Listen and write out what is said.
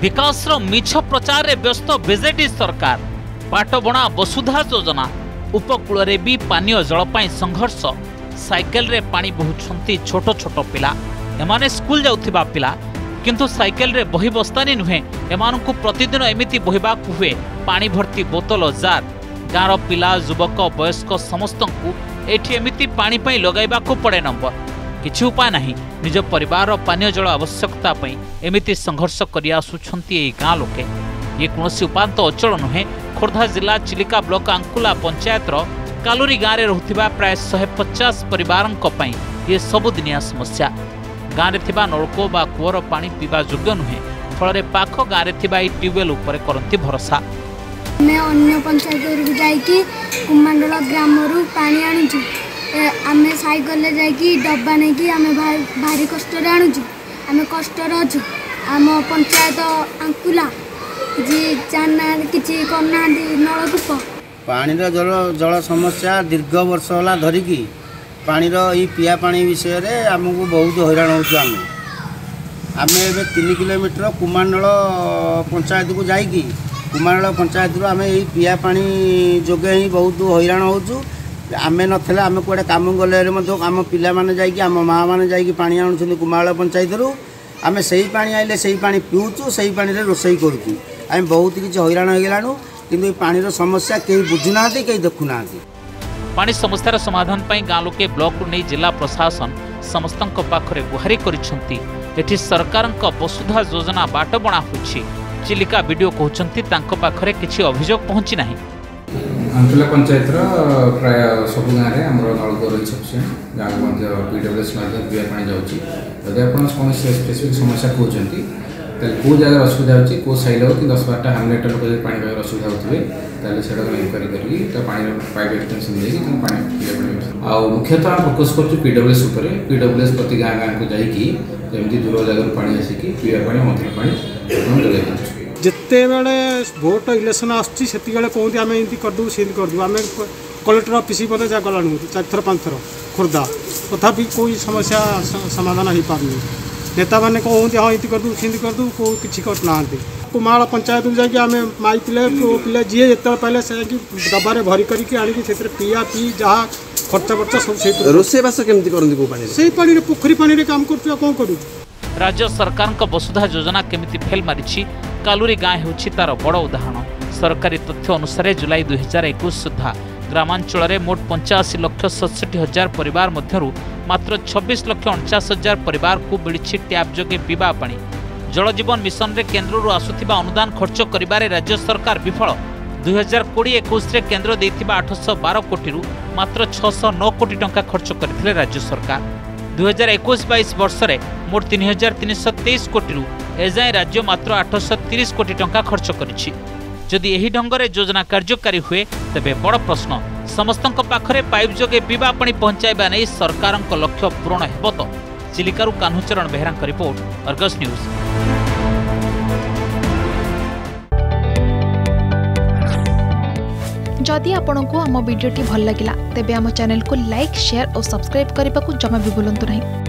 ବିକାଶର ମିଛ ପ୍ରଚାରରେ ବ୍ୟସ୍ତ ବିଜେଡି ସରକାର ପାଟବଣା ବସୁଧା ଯୋଜନା ଉପକୂଳରେ ବି ପାନୀୟ ଜଳ ପାଇଁ ସଂଘର୍ଷ ସାଇକେଲରେ ପାଣି ବୋହୁଛନ୍ତି ଛୋଟ ଛୋଟ ପିଲା ଏମାନେ ସ୍କୁଲ ଯାଉଥିବା ପିଲା କିନ୍ତୁ ସାଇକେଲରେ ବହି ବସ୍ତାନି ନୁହେଁ ଏମାନଙ୍କୁ ପ୍ରତିଦିନ ଏମିତି ବହିବାକୁ ହୁଏ ପାଣି ଭର୍ତ୍ତି ବୋତଲ ଜାର ଗାଁର ପିଲା ଯୁବକ ବୟସ୍କ ସମସ୍ତଙ୍କୁ ଏଠି ଏମିତି ପାଣି ପାଇଁ ଲଗାଇବାକୁ ପଡ଼େ ନମ୍ବର कि नै निज परिवार पानी जल आवश्यकता पनि एमति सङ्घर्ष गरिआसु यही गाँ ले यहाँस अञ्चल नुहेँ खोर्धा जिल्ला चा ब्लक आकुला पञ्चायत र कालो गाँदै रहे पचास ये सबुदिन समस्या गाँडे नलक वा कुरा पाइवा नुहेँ फल गाँडे ट्युब्वेल्प पानी पञ्चायत ଆମେ ସାଇକେଲରେ ଯାଇକି ଡବା ନେଇକି ଆମେ ଭାରି କଷ୍ଟରେ ଆଣୁଛୁ ଆମେ କଷ୍ଟରେ ଅଛୁ ଆମ ପଞ୍ଚାୟତ ଆଙ୍କୁଲା କିଛି ଜାଣିନାହାନ୍ତି କିଛି କରୁନାହାନ୍ତି ନଳକୂପ ପାଣିର ଜଳ ଜଳ ସମସ୍ୟା ଦୀର୍ଘ ବର୍ଷ ହେଲା ଧରିକି ପାଣିର ଏଇ ପିଆ ପାଣି ବିଷୟରେ ଆମକୁ ବହୁତ ହଇରାଣ ହେଉଛୁ ଆମେ ଆମେ ଏବେ ତିନି କିଲୋମିଟର କୁମାରନଳ ପଞ୍ଚାୟତକୁ ଯାଇକି କୁମାରନଳ ପଞ୍ଚାୟତରୁ ଆମେ ଏଇ ପିଆ ପାଣି ଯୋଗେ ହିଁ ବହୁତ ହଇରାଣ ହେଉଛୁ आमे नुटे कम गल आम पिकि आम मा पञ्चायतु आमे आइले पिउँ सहीु हामी बहुत कि हैरागला पास्या केही बुझु केही देखुँदै पा समस्यार समाधानप गाँ ल ब्लक जिल्ला प्रशासन समस्तको पाख्या गुहारिचि सरकारको वसुधा जोजना बाटो चलिक विडिओ कि अभियोग पहचिना ଆଞ୍ଚଳିକ ପଞ୍ଚାୟତର ପ୍ରାୟ ସବୁ ଗାଁରେ ଆମର ନଳକୂଅ ରହିଛି ସଫିସିଏଣ୍ଟ ଗାଁକୁ ମଧ୍ୟ ପି ଡବ୍ଲ୍ୟୁଏସ୍ ମଧ୍ୟ ପିଇବା ପାଣି ଯାଉଛି ଯଦି ଆପଣ କୌଣସି ସ୍ପେସିଫିକ୍ ସମସ୍ୟା କହୁଛନ୍ତି ତାହେଲେ କେଉଁ ଜାଗାରେ ଅସୁବିଧା ହେଉଛି କେଉଁ ସାଇଡ଼୍ ହେଉ କି ଦଶ ବାରଟା ହାମଲେଟ୍ର ଲୋକ ଯଦି ପାଣି ପାଇବାର ଅସୁବିଧା ହେଉଥିବେ ତାହେଲେ ସେଟାକୁ ଇନକ୍ୱାରି କରିକି ତା ପାଣିର ପାଇପ୍ ଏକ୍ସଟେନ୍ସନ୍ ଦେଇକି ତାଙ୍କୁ ପାଣି ପିଇବା ପାଣି ଆଉ ମୁଖ୍ୟତଃ ଆମେ ଫୋକସ୍ କରୁଛୁ ପି ଡବ୍ଲ୍ୟୁଏସ୍ ଉପରେ ପି ଡବ୍ଲ୍ୟୁଏସ୍ ପ୍ରତି ଗାଁ ଗାଁକୁ ଯାଇକି ଯେମିତି ଦୂର ଜାଗାରୁ ପାଣି ଆସିକି ପିଇବା ପାଣି ମନ୍ଦିର ପାଣି ଯୋଗାଇ ଦେଉଛୁ जिते बड़े भोट इलेक्शन आसती बेले कहते आम इमें करदेबू सी करदेबू आम कलेक्टर अफिश पर गला चार थर पाँच थर खोर्धा तथापि कोई समस्या समाधान हो पार नहीं नेता मैंने कहते हाँ ये करदेबू सी करदेबू कौ किसी कुमार तो पंचायत को जाकि आम माइले तो पे जी जिते पाइले से डबारे भरी करके आते पीआ पी जहाँ खर्च बर्च सब रोषेवास के पोखरी पाने काम कर राज्य सरकार वसुधा योजना केमी फेल मारी କାଲୁରି ଗାଁ ହେଉଛି ତା'ର ବଡ଼ ଉଦାହରଣ ସରକାରୀ ତଥ୍ୟ ଅନୁସାରେ ଜୁଲାଇ ଦୁଇହଜାର ଏକୋଇଶ ସୁଦ୍ଧା ଗ୍ରାମାଞ୍ଚଳରେ ମୋଟ ପଞ୍ଚାଅଶୀ ଲକ୍ଷ ସତଷଠି ହଜାର ପରିବାର ମଧ୍ୟରୁ ମାତ୍ର ଛବିଶ ଲକ୍ଷ ଅଣଚାଶ ହଜାର ପରିବାରକୁ ମିଳିଛି ଟ୍ୟାପ୍ ଯୋଗେ ପିଇବା ପାଣି ଜଳଜୀବନ ମିଶନରେ କେନ୍ଦ୍ରରୁ ଆସୁଥିବା ଅନୁଦାନ ଖର୍ଚ୍ଚ କରିବାରେ ରାଜ୍ୟ ସରକାର ବିଫଳ ଦୁଇହଜାର କୋଡ଼ିଏ ଏକୋଇଶରେ କେନ୍ଦ୍ର ଦେଇଥିବା ଆଠଶହ ବାର କୋଟିରୁ ମାତ୍ର ଛଅଶହ ନଅ କୋଟି ଟଙ୍କା ଖର୍ଚ୍ଚ କରିଥିଲେ ରାଜ୍ୟ ସରକାର ଦୁଇହଜାର ଏକୋଇଶ ବାଇଶ ବର୍ଷରେ ମୋଟ ତିନି ହଜାର ତିନିଶହ ତେଇଶ କୋଟିରୁ एजाए राज्य मात्र आठश तीस कोटी टाँचा खर्च करदी ढंग से योजना कार्यकारी हुए तबे बड़ प्रश्न समस्त पाखे पाइप जोगे पीवा पा पहुंचा नहीं सरकार लक्ष्य पूरण हो तो चिलिकार Kanhacharan Behera report Argus news जदि आपण को आम भिड्टे भल लगा तेब चेल को लाइक सेयार और सब्सक्राइब करने को जमा भी बुलां नहीं